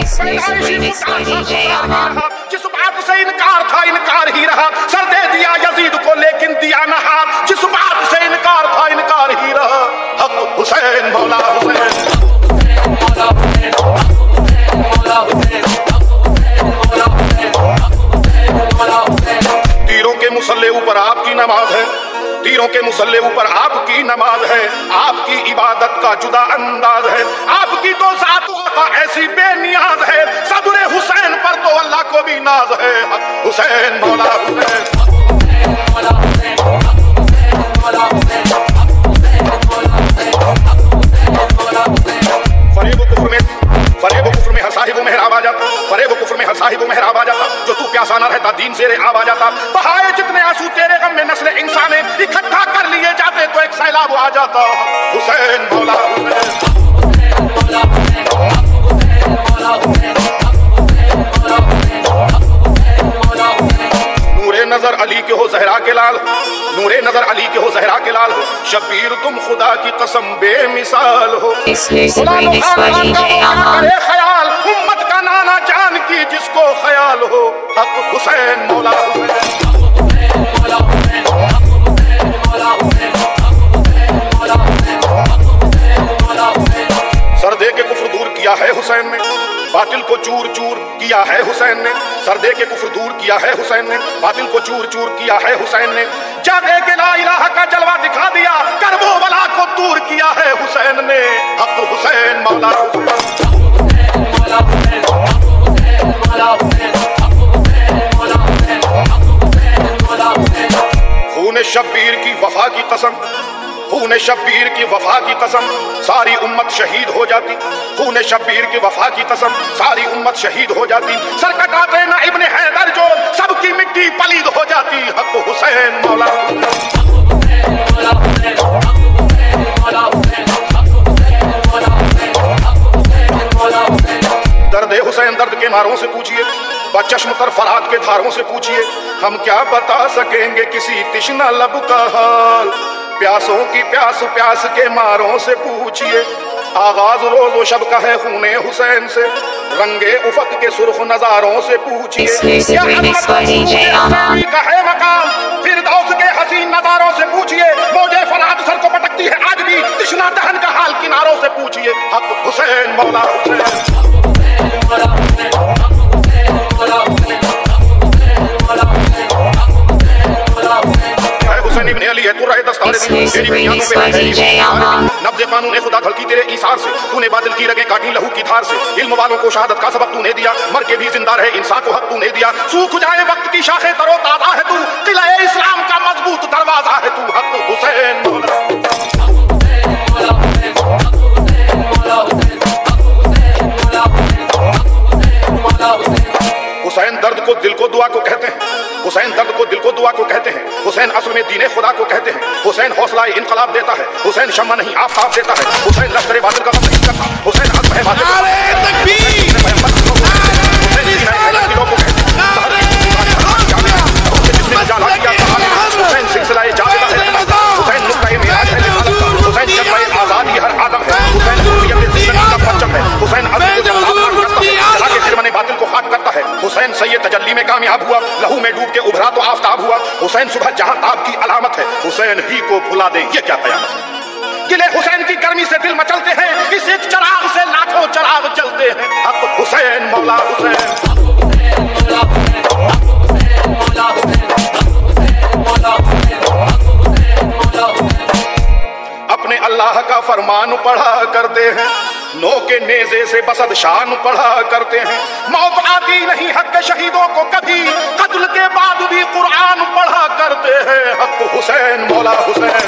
Exclusive remix by DJ Aman. جس بات سے انکار تھا انکار ہی رہا۔ سر دے دیا یزید کو لیکن دیا نہ ہاتھ جس بات سے انکار تھا انکار ہی رہا۔ حق حسین مولا حسین۔ تیروں کے مسلح اوپر آپ کی نماز ہے۔ تیروں کے مسلح اوپر آپ کی نماز ہے۔ آپ کی عبادت کا جدا انداز ہے۔ آپ کی ایسی بے نیاز ہے، صبر حسین پر تو اللہ کو بھی ناز ہے۔ حسین مولا حسین فریب و کفر فریب کفر میں ہر صاحب و محراب آ جاتا۔ فریب کفر میں ہر صاحب و آ جاتا۔ جو تو پیاسا نہ رہتا، دین زیر آب آ جاتا۔ بہائے جتنے آنسو تیرے غم میں نسل انسان اکٹھا کر لیے جاتے تو ایک سیلاب آ جاتا۔ حسین مولا حسین نور نظر علی کے ہو زہرا کے لال ہو۔ شبیر تم خدا کی قسم بے مثال ہو۔ خدا. کرے خیال امت کا نانا جان کی جس کو خیال ہو۔ حق حسین مولا حسین۔ باطل کو چور چور کیا ہے حسین نے؟ سردے کے کفر دور کیا ہے حسین نے؟ باطل کو چور چور کیا ہے حسین نے؟ جادے کے لا الہ کا جلوہ دکھا دیا، کربو بلا کو دور کیا ہے حسین نے؟ حق حسین، مولا خون شبیر کی وفا کی قسم۔ خون شبیر کی وفا کی قسم، ساری امت شہید ہو جاتی۔ خون شبیر کی وفا کی قسم، ساری امت شہید ہو جاتی۔ سر کٹاتے نہ ابن حیدر جو سب کی مٹی پلید ہو جاتی۔ حق حسین مولا درد حسین درد کے ماروں سے پوچھئے بچشم تر فرات کے دھاروں سے پوچھئے۔ ہم کیا بتا سکیں گے کسی تشنا لب کا حال؟ پیاسوں کی پیاس پیاس کے ماروں سے پوچھئے۔ آغاز روز و شب کا ہے خون حسین سے۔ رنگے افق کے سرخ نظاروں سے پوچھئے۔ کیا حسین Aman. کا ہے مقام۔ فردوس کے حسین نظاروں سے پوچھئے۔ موجے فرات سر کو پٹکتی ہے آج بھی۔ تشنا دہن کا حال کناروں سے پوچھئے۔ حق حسین مولا حسین۔ Exclusive تیری remix by DJ Aman. نبض قانون خدا دھلکی تیرے ایثار سے تو نے باطل کی رگیں کاٹی لہو کی دھار سے علم والوں کو شہادت کا سبق تو نے دیا مر کے بھی زندہ رہے انسان کو حق تو نے دیا سوکھ جائے وقت کی شاخیں ترو تازہ ہے تو قلعہ اسلام کا مضبوط دروازہ ہے تو حق حسین حسین درد کو دل کو دعا کو کہتے حسین درد کو دل کو دعا کو کہتے ہیں۔ حسین اصل میں دین خدا کو کہتے ہیں۔ حسین حوصلہ انقلاب دیتا ہے۔ حسین شمع نہیں، آفتاب دیتا ہے۔ حسین لشکر باطل کا غم نہیں کرتا۔ حسین عزم ہے باطل حسین میں کامیاب ہوا، لہو میں ڈوب کے ابھرا تو آفتاب ہوا۔ حسین صبح جہاں تاب کی علامت ہے، حسین ہی کو بھلا دے، یہ کیا قیامت ہے؟ گلے حسین کی گرمی سے دل مچلتے ہیں، اس ایک چراغ سے لاکھوں چراغ جلتے ہیں۔ حق حسین، مولا حسین۔ اپنے اللہ کا فرمان پڑھا کرتے ہیں۔ نو کے نیزے سے بسد شان پڑھا کرتے ہیں۔ موت آتی نہیں حق شہیدوں کو کبھی۔ قتل کے بعد بھی قرآن پڑھا کرتے ہیں۔ حق حسین، مولا حسین۔